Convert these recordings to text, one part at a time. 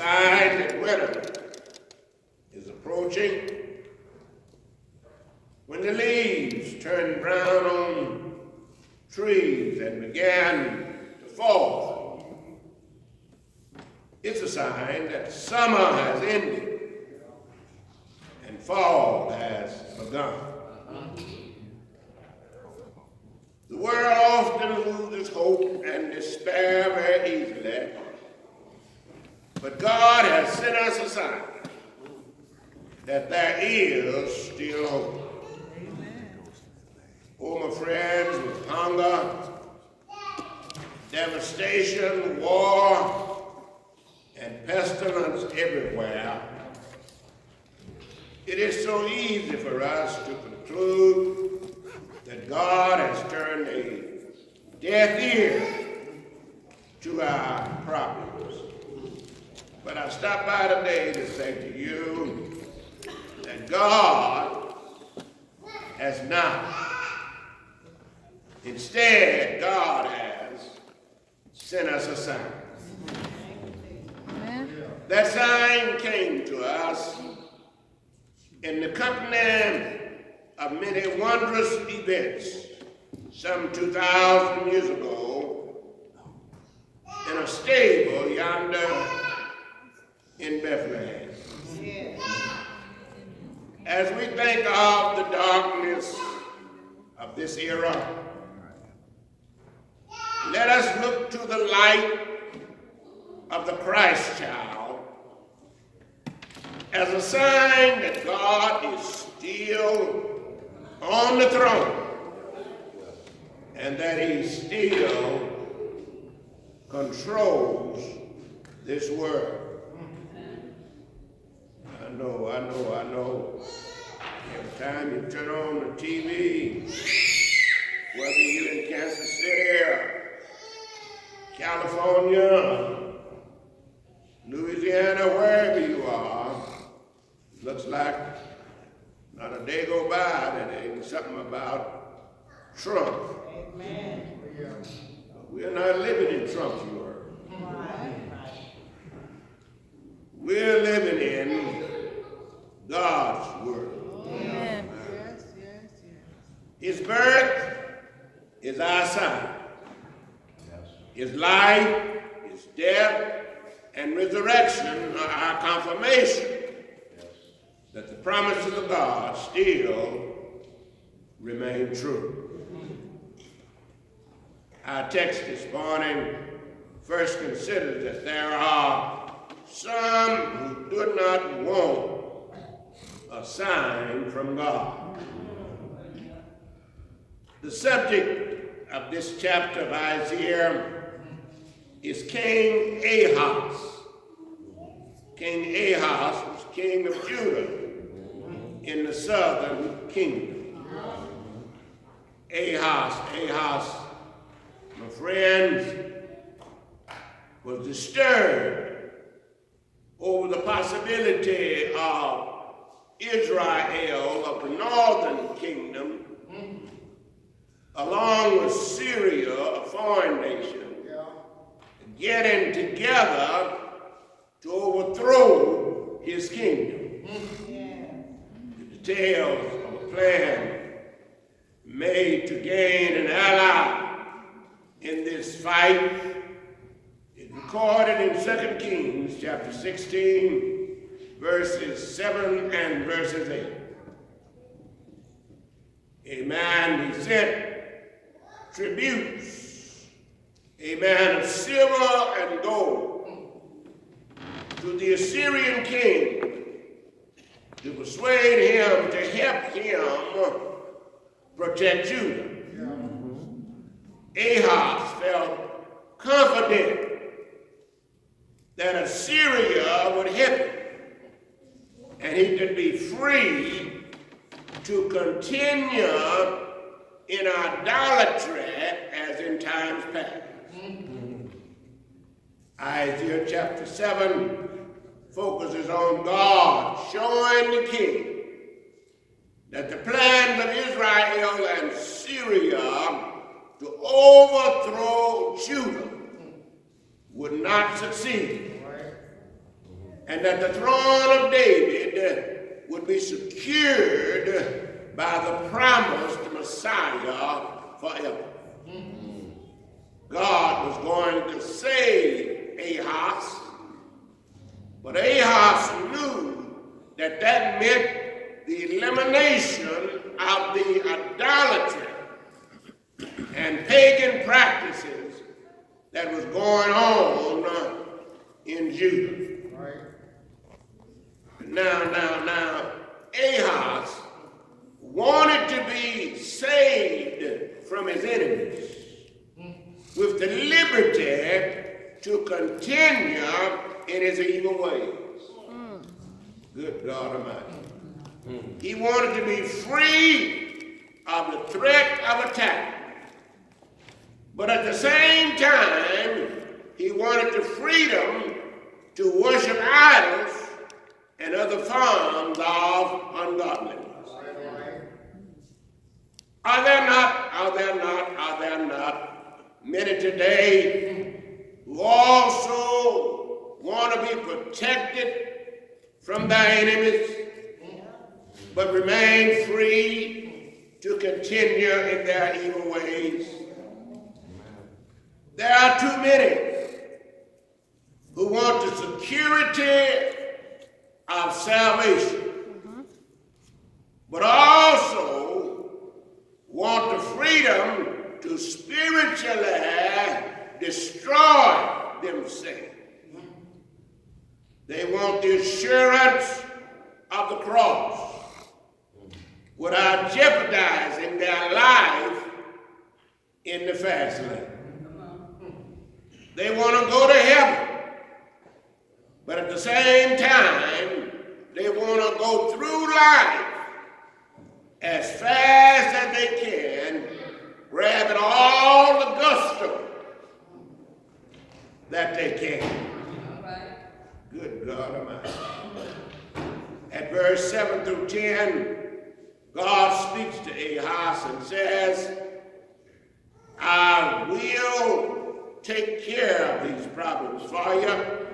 sign that winter is approaching. When the leaves turn brown on trees and began to fall, it's a sign that summer has ended and fall has begun. The world often loses hope and despair very easily. But God has sent us a sign that there is still hope. Oh, my friends, with hunger, devastation, war, and pestilence everywhere, it is so easy for us to conclude that God has turned a deaf ear to our problems. But I stop by today to say to you that God has not. Instead, God has sent us a sign. Amen. That sign came to us in the company of many wondrous events some 2,000 years ago in a stable yonder in Bethlehem. As we think of the darkness of this era, let us look to the light of the Christ child as a sign that God is still on the throne and that he still controls this world. I know, I know, I know. Every time you turn on the TV, whether you're in Kansas City or California, Louisiana, wherever you are, looks like not a day go by that ain't something about Trump. Amen. We're not living in Trump's world. We're living in God's world. Amen. Yes, yes, yes. His birth is our sign. His life, his death, and resurrection are our confirmation that the promises of God still remain true. Our text this morning first considers that there are some who do not want a sign from God. The subject of this chapter of Isaiah is King Ahaz. King Ahaz was king of Judah in the southern kingdom. Ahaz, Ahaz, my friends, was disturbed over the possibility of Israel of the northern kingdom, along with Syria, a foreign nation, getting together to overthrow his kingdom. The details of a plan made to gain an ally in this fight is recorded in 2 Kings chapter 16, verses 7 and verses 8. A man he sent tributes, a man of silver and gold, to the Assyrian king to persuade him to help him protect Judah. Ahaz felt confident that Assyria would help him and he could be free to continue in idolatry as in times past. Isaiah chapter 7 focuses on God showing the king that the plans of Israel and Syria to overthrow Judah would not succeed. and that the throne of David would be secured by the promised Messiah forever. God was going to save Ahaz, but Ahaz knew that that meant the elimination of the idolatry and pagan practices that was going on in Judah. Now, now, now, Ahaz wanted to be saved from his enemies with the liberty to continue in his evil ways. Good God Almighty. He wanted to be free of the threat of attack. But at the same time, he wanted the freedom to worship idols and other forms of ungodliness. Are there not, are there not, are there not many today who also want to be protected from their enemies, but remain free to continue in their evil ways? There are too many who want the security of salvation, but also want the freedom to spiritually destroy themselves. They want the assurance of the cross without jeopardizing their life in the fast lane. They want to go to heaven but at the same time, they want to go through life as fast as they can, grabbing all the gusto that they can. Good God Almighty. At verse 7 through 10, God speaks to Ahaz and says, I will take care of these problems for you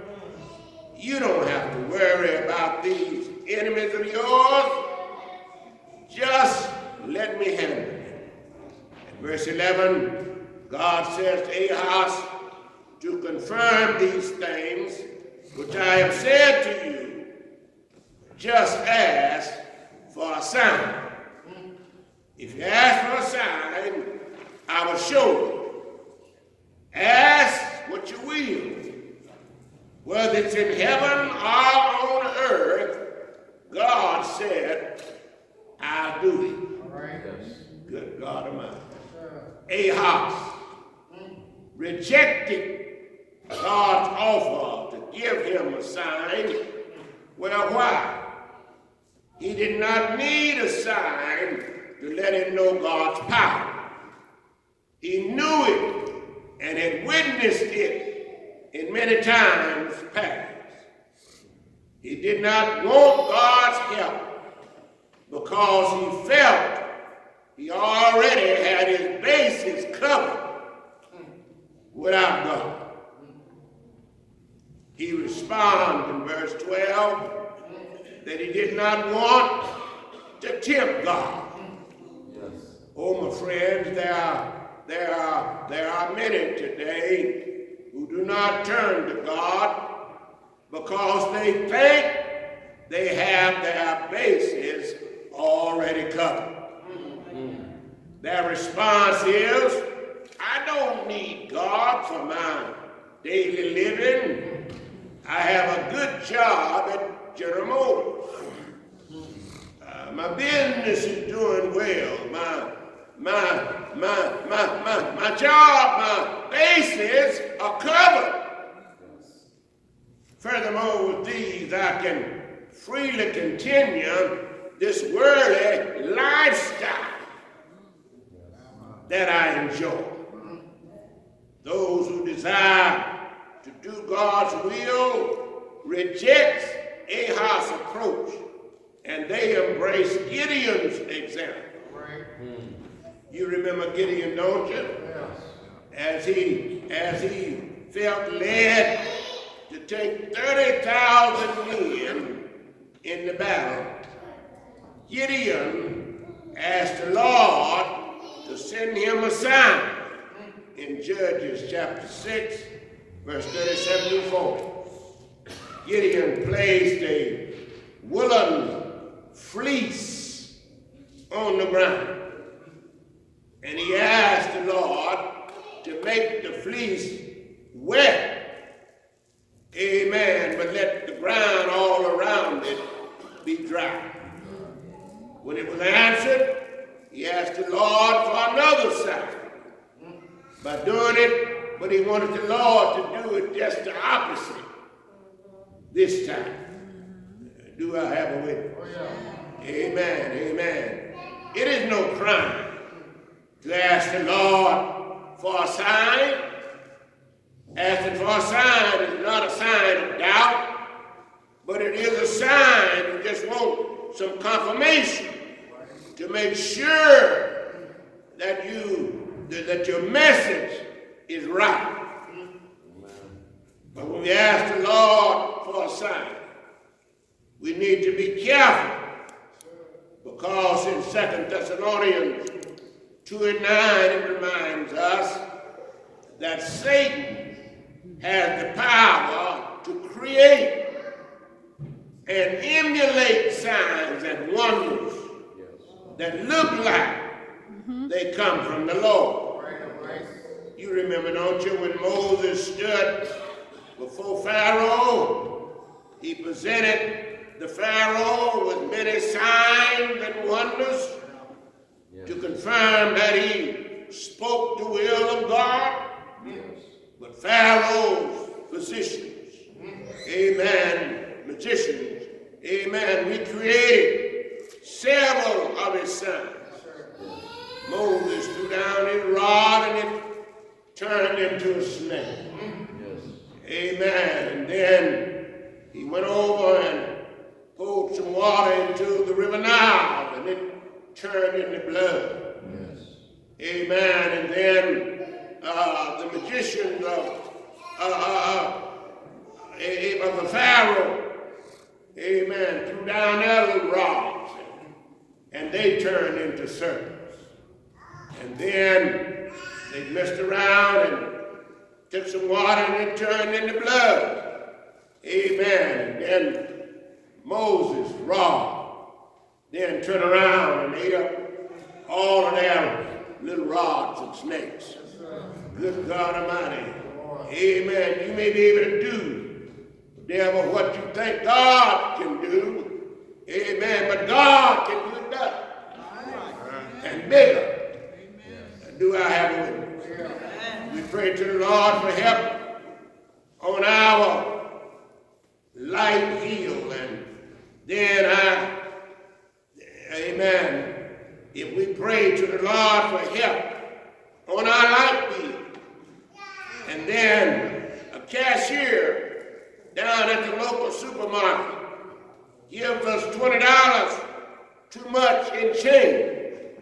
you don't have to worry about these enemies of yours. Just let me handle it. In verse 11, God says to Ahaz to confirm these things which I have said to you, just ask for a sign. If you ask for a sign, I will show you. Ask what you will whether it's in heaven or on earth, God said, I'll do it. Right. Good God Almighty. Ahaz rejected God's offer to give him a sign. Well, why? He did not need a sign to let him know God's power. He knew it and had witnessed it in many times past. He did not want God's help because he felt he already had his bases covered without God. He responds in verse 12 that he did not want to tempt God. Yes. Oh, my friends, there are, there are, there are many today do not turn to God because they think they have their bases already covered. Their response is, I don't need God for my daily living. I have a good job at General Motors. Uh, my business is doing well. My my, my, my, my, my job, my bases are covered. Furthermore, with these, I can freely continue this worldly lifestyle that I enjoy. Those who desire to do God's will reject Ahaz's approach and they embrace Gideon's example. Right. Hmm. You remember Gideon, don't you? Yes. As he, as he felt led to take 30,000 men in the battle, Gideon asked the Lord to send him a sign in Judges chapter 6, verse 37 to 40. Gideon placed a woolen fleece on the ground. And he asked the Lord to make the fleece wet. Amen. But let the ground all around it be dry. When it was answered, he asked the Lord for another sign. By doing it, but he wanted the Lord to do it just the opposite this time. Do I have a witness? Oh. Amen, amen. It is no crime to ask the Lord for a sign. Asking for a sign is not a sign of doubt, but it is a sign you just want some confirmation to make sure that you that your message is right. But when we ask the Lord for a sign, we need to be careful because in Second Thessalonians 2 and 9 it reminds us that Satan has the power to create and emulate signs and wonders that look like mm-hmm. they come from the Lord. You remember, don't you, when Moses stood before Pharaoh, he presented the Pharaoh with many signs and wonders yes. to confirm that he spoke the will of God. Yes. But Pharaoh's physicians, amen, magicians, amen, we created several of his sons. Moses threw down his rod and it turned into a snake. Amen. And then he went over and poured some water into the river Nile, and it turned into blood. Yes. Amen. And then uh, the magicians of, uh, uh, uh, of the Pharaoh, amen, threw down their little rods, and they turned into serpents. And then they messed around and took some water and it turned into blood. Amen. And then Moses rod, then turned around and ate up all of their little rods and snakes. Good God Almighty. Amen. You may be able to do, devil, what you think God can do. Amen. But God can do it better and bigger. Do I have a witness? We pray to the Lord for help on our light heel. And then I, amen, if we pray to the Lord for help on our light bill, and then a cashier down at the local supermarket gives us $20 too much in change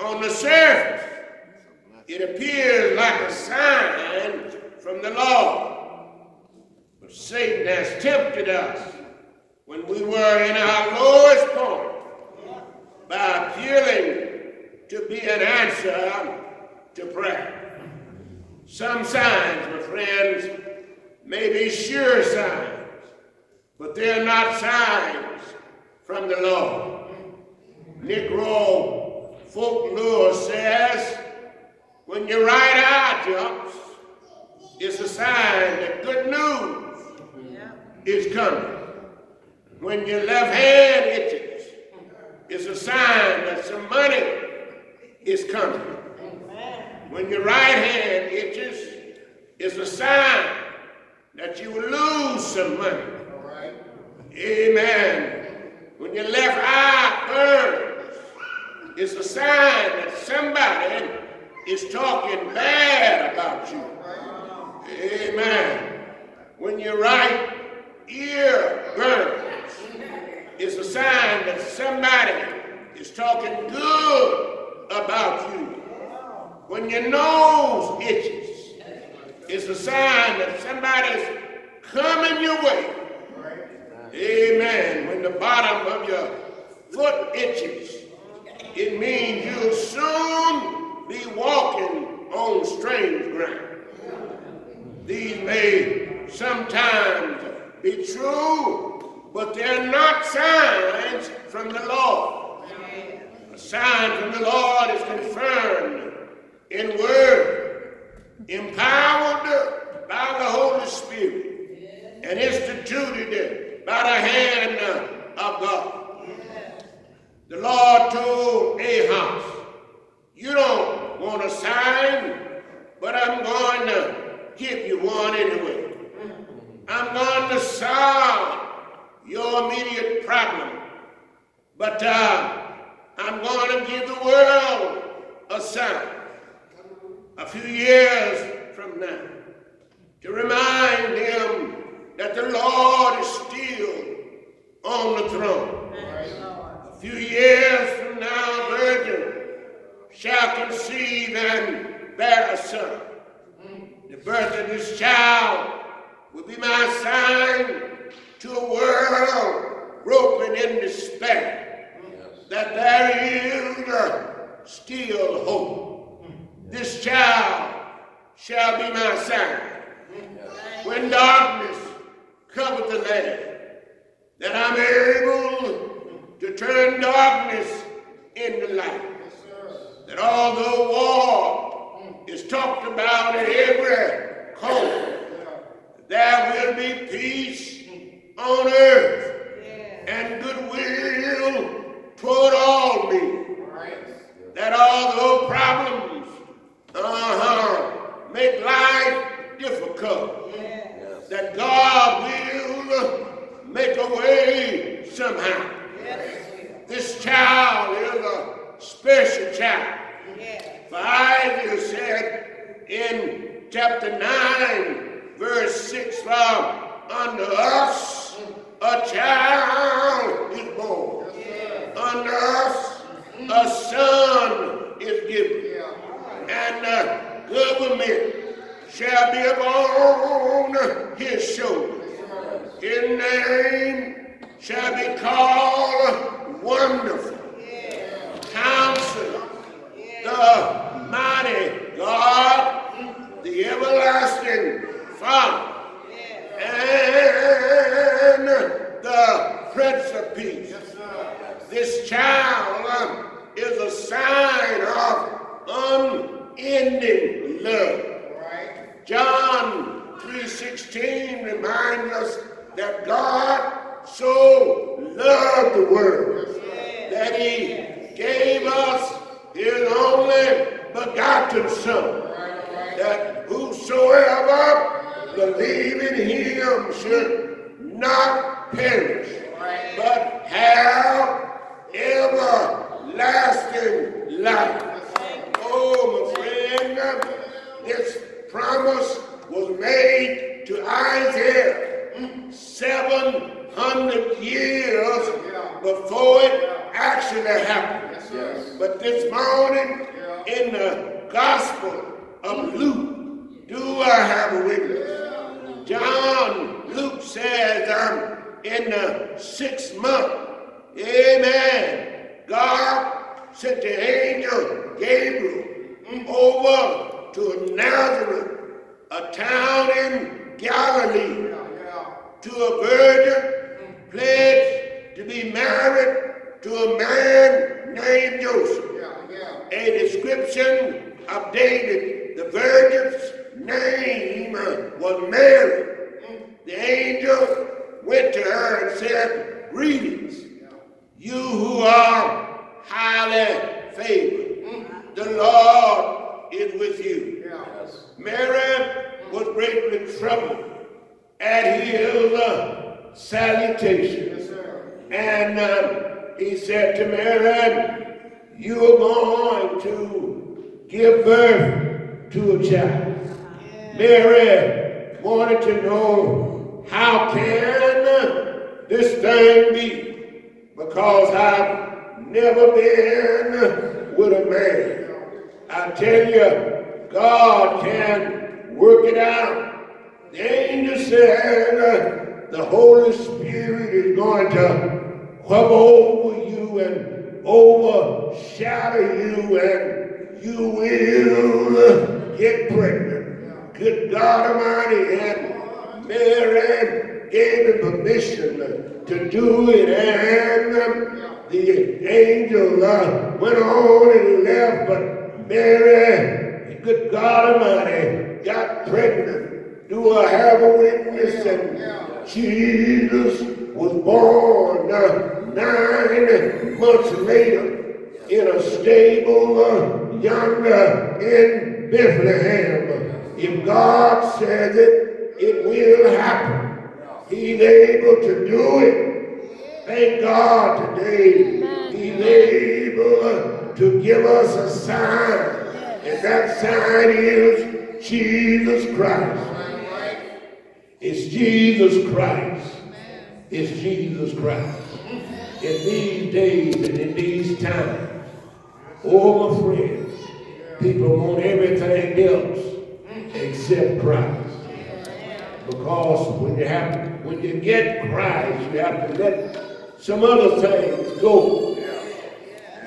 on the surface it appears like a sign from the Lord. But Satan has tempted us when we were in our lowest point by appealing to be an answer to prayer. Some signs, my friends, may be sure signs, but they're not signs from the Lord. Negro folklore says when your right eye jumps, it's a sign that good news yeah. is coming. When your left hand itches, it's a sign that some money is coming. Amen. When your right hand itches, it's a sign that you will lose some money. Amen. When your left eye burns, it's a sign that somebody is talking bad about you. Amen. When your right ear burns, it's a sign that somebody is talking good about you. When your nose itches, it's a sign that somebody's coming your way. Amen. When the bottom of your foot itches, it means you'll soon be walking on strange ground. These may sometimes be true, but they're not signs from the Lord. A sign from the Lord is confirmed in word, empowered by the Holy Spirit, and instituted by the hand of God. The Lord told Ahaz, you don't want a sign, but I'm going to give you one anyway. I'm going to solve your immediate problem. But uh, I'm going to give the world a sign a few years from now to remind them that the Lord is still on the throne. A few years from now, a virgin shall conceive and bear a son. The birth of this child will be my sign to a world broken in despair that there is still hope. This child shall be my sign. When darkness covered the land, that I'm able to turn darkness into light. That although war is talked about in every corner. There will be peace on earth and goodwill toward all men. That although problems uh-huh, make life difficult, that God will make a way somehow. This child is a special child. For Isaiah said in chapter 9, verse 6, from unto us a child is born. Unto us a son is given. And the government shall be upon his shoulder. His name shall be called Wonderful. Counselor the mighty God, the everlasting Father, and the Prince of Peace. This child um, is a sign of unending love. John 3.16 reminds us that God so loved the world that he gave us his only begotten Son, that whosoever believe in him should not perish, but have everlasting life. Oh, my friend, this promise was made to Isaiah 700 years it actually happened. But this morning in the Gospel of Luke, do I have a witness? John, Luke says, I'm in the sixth month, amen, God sent the angel Gabriel over to Nazareth, a town in Galilee, to a virgin mm. pledged to be married to a man named Joseph. A description of David, the virgin's name was Mary. The angel went to her and said, Greetings, you who are highly favored. The Lord is with you. Mary was greatly troubled at his uh, salutation. and uh, he said to Mary, you are going to give birth to a child. Mary wanted to know, how can this thing be? Because I've never been with a man. I tell you, God can work it out. The angel said the Holy Spirit is going to hover over you and overshadow you and you will get pregnant. Good God Almighty. And Mary gave him permission to do it. And the angel uh, went on and left. But Mary, good God Almighty, got pregnant. Do I have a witness? And Jesus born uh, nine months later in a stable uh, yonder in Bethlehem. If God says it, it will happen. He's able to do it. Thank God today. He's able to give us a sign. And that sign is Jesus Christ. It's Jesus Christ. It's Jesus Christ. In these days and in these times, all my friends, people want everything else except Christ. Because when you have when you get Christ, you have to let some other things go.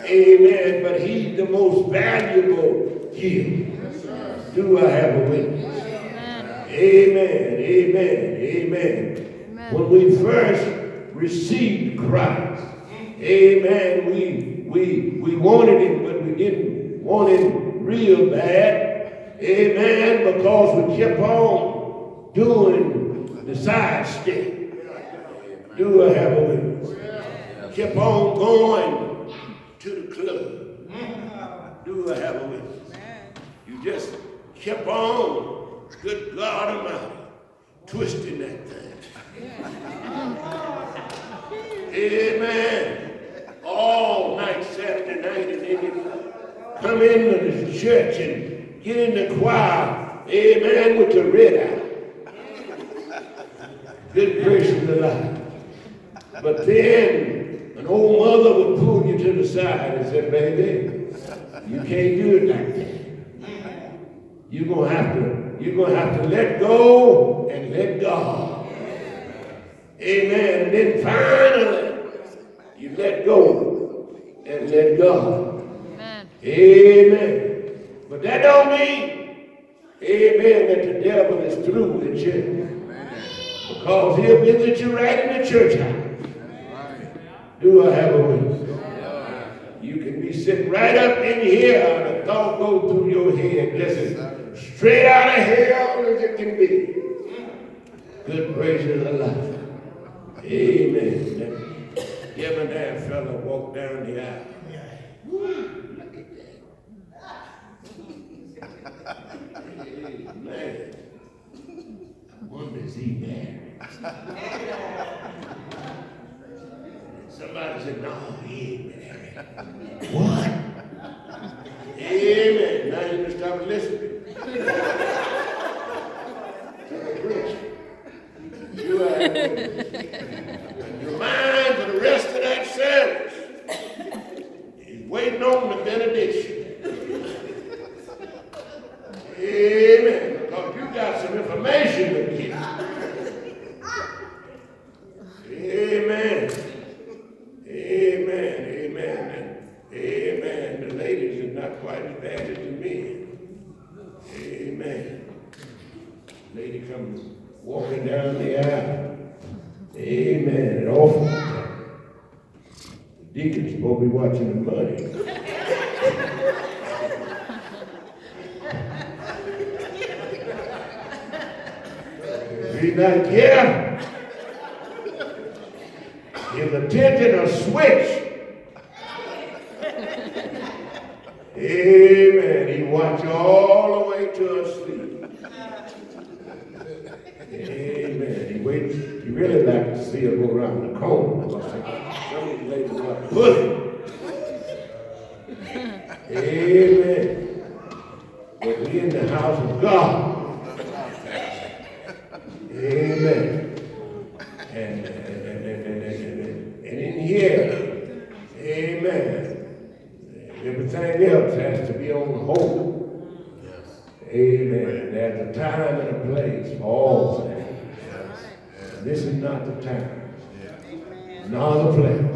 Amen. But he's the most valuable gift. Do I have a witness? Amen. Amen. Amen. When we first received Christ, amen, we we we wanted him, but we didn't want him real bad. Amen. Because we kept on doing the side step. Do I have a witness? Kept on going to the club. Do I have a witness? You just kept on, good God Almighty, twisting that thing. Amen. All night, Saturday night, and then you come into the church and get in the choir. Amen. With the red eye. Good gracious alive. But then an old mother would pull you to the side and say, baby, you can't do it like that. You're gonna have to, you're gonna have to let go and let God. Amen. And then finally, you let go and let God. Amen. Amen. But that don't mean, amen, that the devil is through with you. Because he'll visit you right in the church house. Do I have a witness? You can be sitting right up in here and a thought go through your head. Listen, straight out of hell as it can be. Good gracious alive. Amen. That debonair fella walked down the aisle. Look at that. Amen. I wonder is he married? Somebody said, no, he ain't married. what? Amen. Now you just stop listening. you are. Your mind for the rest of that service is waiting on the benediction. Amen. Because you got some information to give. Amen. Amen. Amen. Amen. The ladies are not quite as bad as the men. Amen. Lady comes walking down the aisle. Amen. And often the deacon's supposed to be watching the money. He's not careful. His attention will switch. Amen. He watch all the way to asleep. Amen. He waits. He really like to see her go around the corner. Some of these ladies are pulling. Amen. But we in the house of God. Amen. And, and, and, and, and, and, and in here, amen. Everything else has to be on hold. Amen. There's a time and a place for all things. this is not the time, nor the place.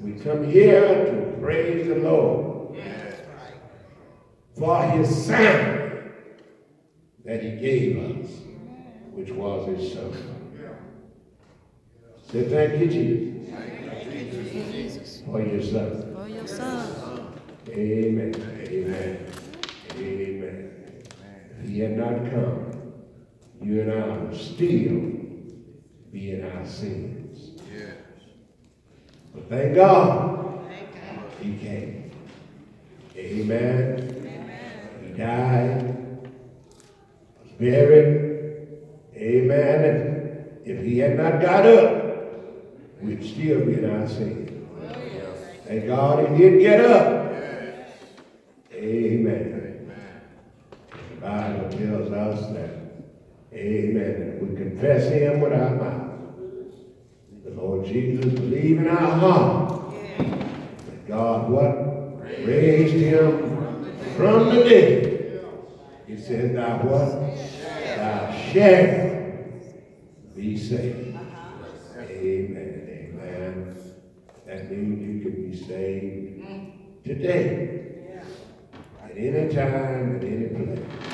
We come here to praise the Lord for his son that he gave us, which was his son. Say thank you, Jesus. For your son. For your son. Amen. Amen. Amen. If he had not come, you and I would still be in our sins. Yes. But thank God he came. Amen. Amen. He died, was buried. Amen. If, if he had not got up, we'd still be in our sins. Oh, thank God he did get up. Amen. Tells us that Amen. We confess him with our mouth. The Lord Jesus believe in our heart that God what? Raised him from the dead. He said, thou what? Thou shalt be saved. Amen. Amen. That means you can be saved today. At any time, at any place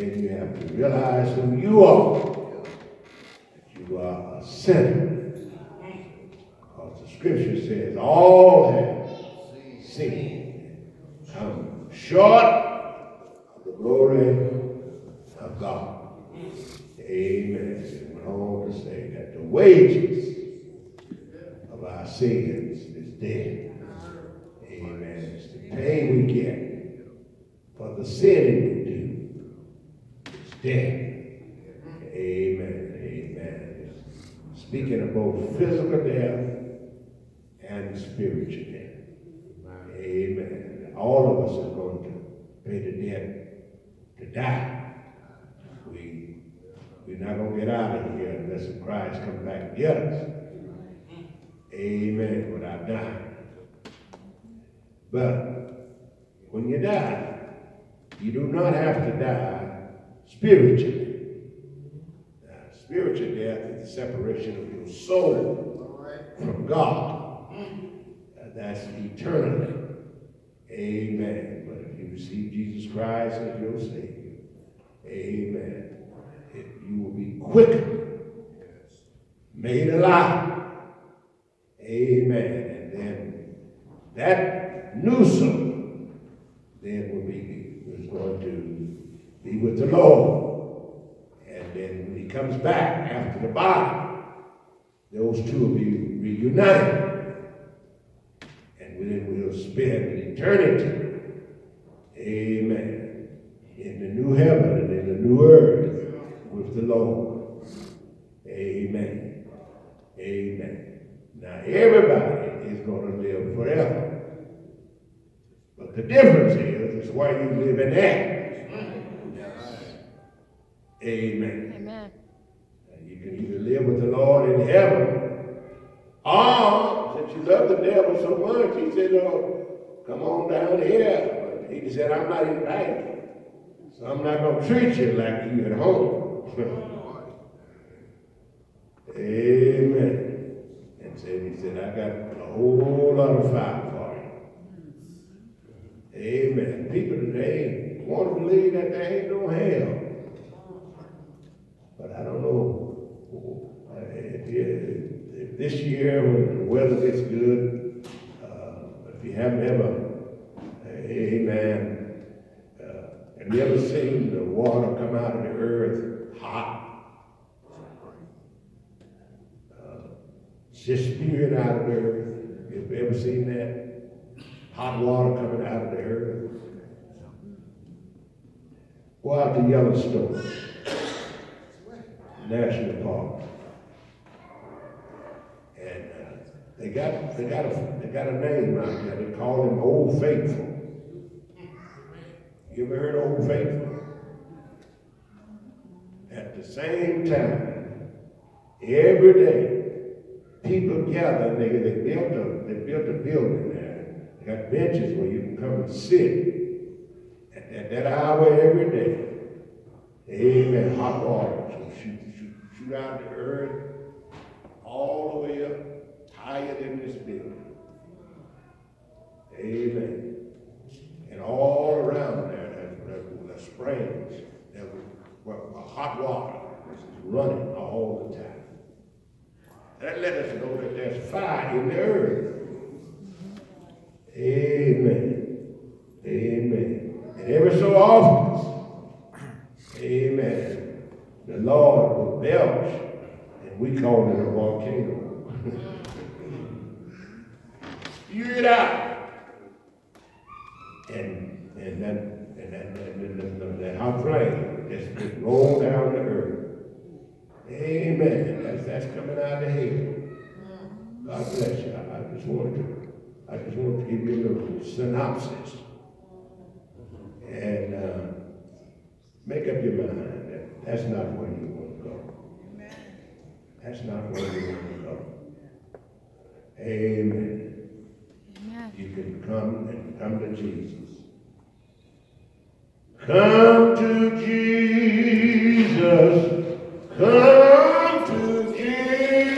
then you have to realize who you are. That you are a sinner. Because the scripture says all have sinned. Come short of the glory of God. Amen. It went on to say that the wages of our sins is death. Amen. It's the pain we get for the sin death. Amen. Amen. Speaking of both physical death and spiritual death. Amen. All of us are going to pay the debt to die. We, we're not going to get out of here unless Christ comes back and get us. Amen. Without dying. But when you die, you do not have to die spiritually. Uh, spiritual death is the separation of your soul from God. That's eternally. Amen. But if you receive Jesus Christ as your Savior, amen, it, you will be quickened, made alive. Amen. And then that new soul then will be is going to be with the Lord. And then when he comes back after the body, those two will be reunited. And then we'll spend eternity, amen, in the new heaven and in the new earth with the Lord. Amen. Amen. Now everybody is going to live forever. But the difference is, is where you live in at. Amen. Amen. And you can either live with the Lord in heaven, or since you love the devil so much, he said, oh, come on down here. But he said, I'm not invited. So I'm not going to treat you like you at home. Amen. And said, he said, I got a whole lot of fire for you. Amen. People today want to believe that there ain't no hell. I don't know uh, if, if this year when the weather gets good, uh, if you haven't ever, uh, amen, uh, have you ever seen the water come out of the earth hot? Uh, just spewing out of the earth. Have you ever seen that? Hot water coming out of the earth. Go out to Yellowstone. National Park. And uh, they got they got a they got a name out there. They call him Old Faithful. You ever heard Old Faithful? At the same time, every day, people gather they, they built a they built a building there. They got benches where you can come and sit at, at that hour every day. Amen. Hot water shoot the earth, all the way up, higher than this building. Amen. And all around there, there's, there's springs, there's well, hot water running all the time. That let us know that there's fire in the earth. Amen. Amen. And every so often, amen, the Lord will belch, and we call it a volcano. Spew it out. And and then and then and then, and that hot flame just, roll down the earth. Amen. That's that's coming out of hell. God bless you. I, I just wanted to I just wanted to give you a little synopsis. And uh, make up your mind that that's not where you want to go. That's not where you want to go. Amen. Amen. You can come and come to Jesus. Come to Jesus. Come.